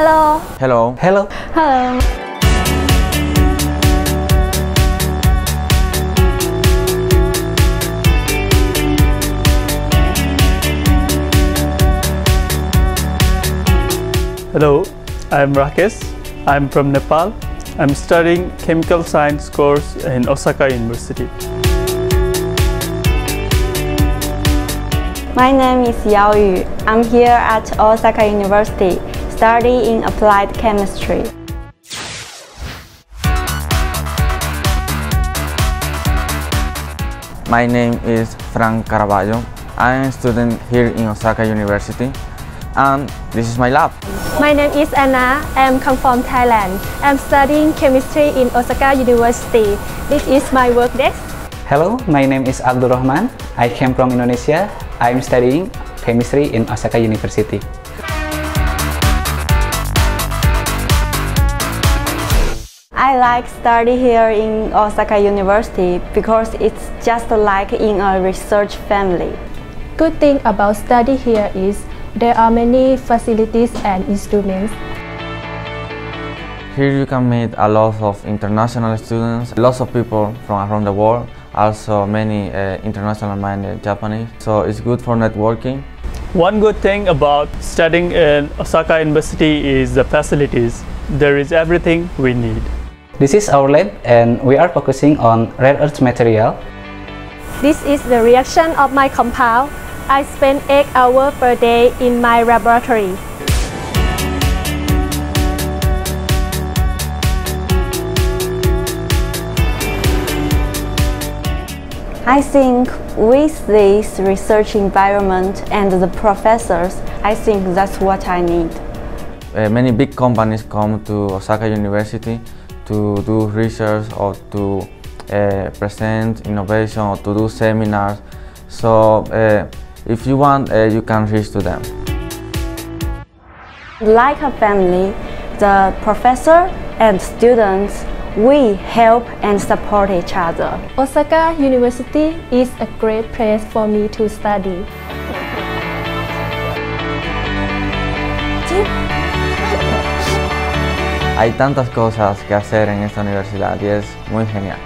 Hello. Hello. Hello. Hello. Hello, I'm Rakesh. I'm from Nepal. I'm studying chemical science course in Osaka University. My name is Yao Yu. I'm here at Osaka University studying applied chemistry. My name is Frank Caraballo. I am a student here in Osaka University and this is my lab. My name is Anna. I'm come from Thailand. I'm studying chemistry in Osaka University. This is my work desk. Hello, my name is Abdul Rahman. I came from Indonesia. I'm studying chemistry in Osaka University. I like study here in Osaka University because it's just like in a research family. Good thing about study here is there are many facilities and instruments. Here you can meet a lot of international students, lots of people from around the world, also many uh, international minded Japanese. So it's good for networking. One good thing about studying in Osaka University is the facilities. There is everything we need. This is our lab and we are focusing on rare earth material. This is the reaction of my compound. I spend 8 hours per day in my laboratory. I think with this research environment and the professors, I think that's what I need. Uh, many big companies come to Osaka University to do research or to uh, present innovation or to do seminars. So uh, if you want, uh, you can reach to them. Like a family, the professor and students, we help and support each other. Osaka University is a great place for me to study. Hay tantas cosas que hacer en esta universidad y es muy genial.